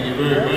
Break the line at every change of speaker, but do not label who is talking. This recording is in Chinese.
你不是说